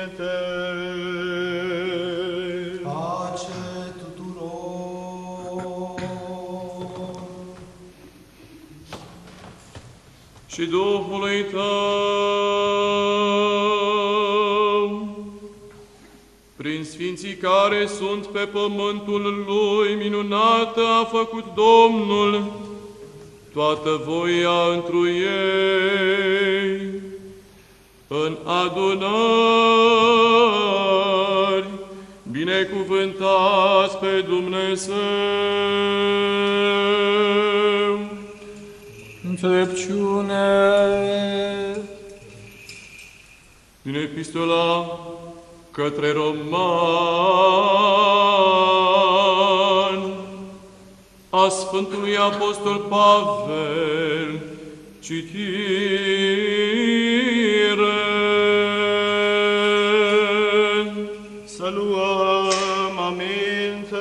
aminte. Pace tuturor! și Duhului Tău, prin Sfinții care sunt pe pământul Lui, minunată a făcut Domnul toată voia întru ei, în adunări, binecuvântați pe Dumnezeu. Înțelepciune! Din epistola către romani a Sfântului Apostol Pavel, citire. Aminte.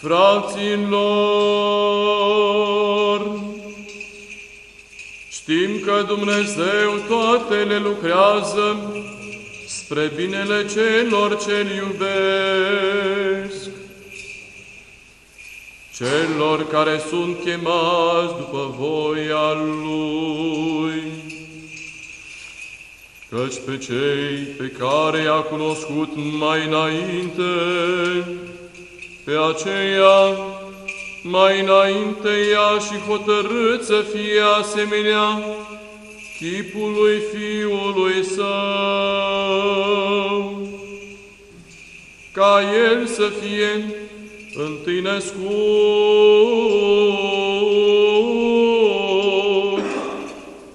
Fraților, știm că Dumnezeu toate le lucrează spre binele celor ce-L iubesc, celor care sunt chemați după voia Lui. Căci pe cei pe care i-a cunoscut mai înainte, pe aceea mai înainte ea și hotărât să fie asemenea chipului Fiului Său, ca El să fie întâi născut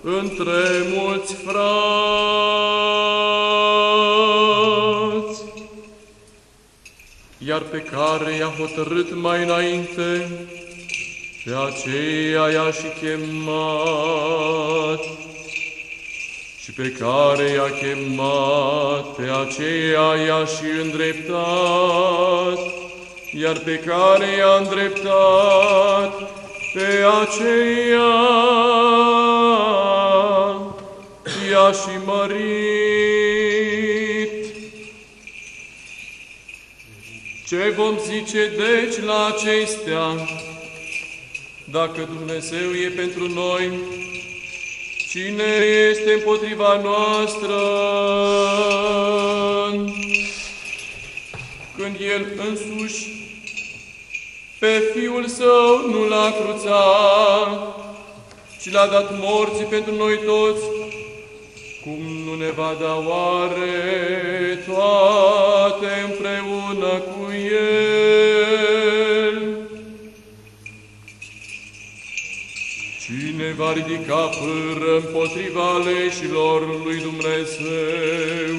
între mulți frați, iar pe care i-a hotărât mai înainte, pe aceea i-a și chemat, și pe care i-a chemat, pe aceea i-a și îndreptat, iar pe care i-a îndreptat, pe aceea i-a și mărit. Ce vom zice deci la acestea? Dacă Dumnezeu e pentru noi, cine este împotriva noastră? Când El însuși pe Fiul Său nu l-a cruțat, ci l-a dat morții pentru noi toți, cum nu ne va da oare toate împreună cu El? Cine va ridica pâră împotriva aleșilor lui Dumnezeu?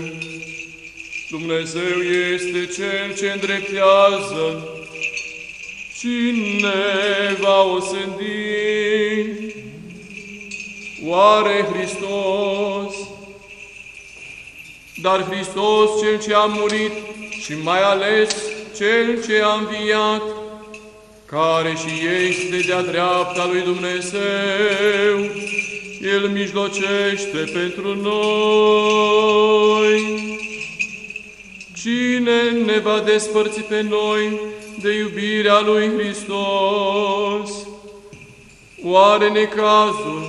Dumnezeu este Cel ce îndreptează. Cine va osândi? Oare Hristos? Dar Hristos, Cel ce a murit și mai ales Cel ce a înviat, care și este de-a dreapta lui Dumnezeu, El mijlocește pentru noi. Cine ne va despărți pe noi de iubirea lui Hristos? Oare necazul,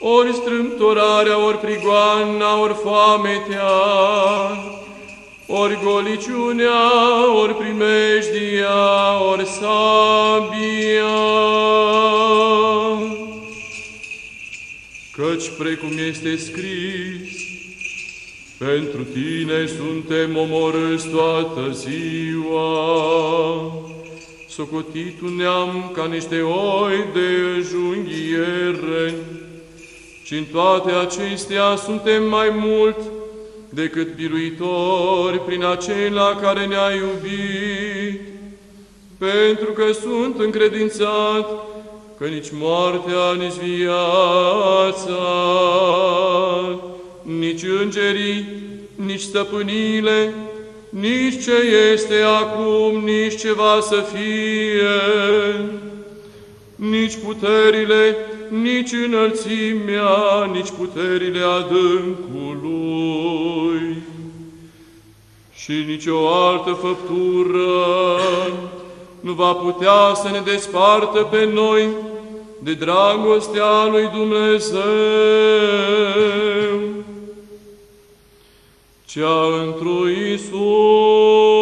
ori strâmtorarea, ori prigoana, ori foametea, ori goliciunea, ori primejdia, ori sabia. Căci precum este scris, pentru tine suntem omorâți toată ziua, socotit un neam ca niște oi de junghiere, și în toate acestea suntem mai mult decât biruitori prin acela care ne-a iubit, pentru că sunt încredințat că nici moartea, nici viața, nici îngerii, nici stăpânile, nici ce este acum, nici ce va să fie, nici puterile, nici înălțimea, nici puterile adâncului. Și nicio altă făptură nu va putea să ne despartă pe noi de dragostea lui Dumnezeu, cea întru Iisus,